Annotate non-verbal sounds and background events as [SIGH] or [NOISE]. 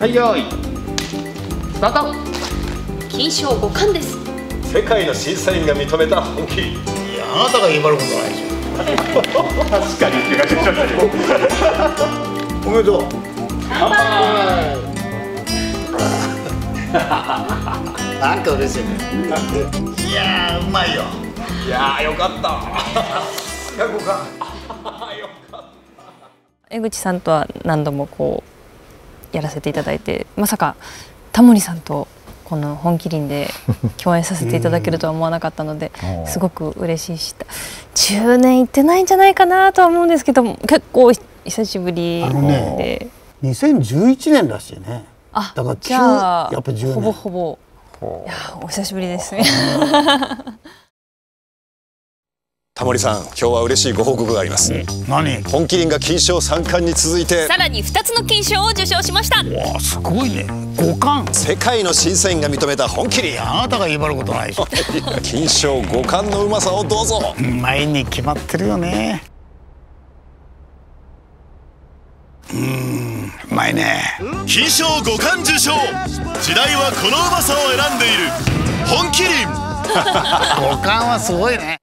はいよーい。スタート。金賞五冠です。世界の審査員が認めた本気。いやあなたが威張ることないでしょ確かにって感じしましたけどおめでとう。なんか嬉しいね。いやーうまいよ。いやーよかった。100 [LAUGHS] か江口さんとは何度もこうやらせていただいてまさかタモリさんとこの本麒麟で [LAUGHS] 共演させていただけるとは思わなかったのですごく嬉しいし10年行ってないんじゃないかなとは思うんですけど結構久しぶりあのねで、2011年らしいね。あだからじゃあやっぱ10年。ほぼほぼ。いやお久しぶりですね [LAUGHS] タモリさん今日は嬉しいご報告があります。何？本麒麟が金賞三冠に続いてさらに二つの金賞を受賞しました。わあすごいね。五冠。世界の審査員が認めた本麒麟。あなたが威張ることない。[LAUGHS] 金賞五冠のうまさをどうぞ。うまいに決まってるよね。うーんうまいね。金賞五冠受賞。時代はこのうまさを選んでいる。本麒麟。[LAUGHS] 五冠はすごいね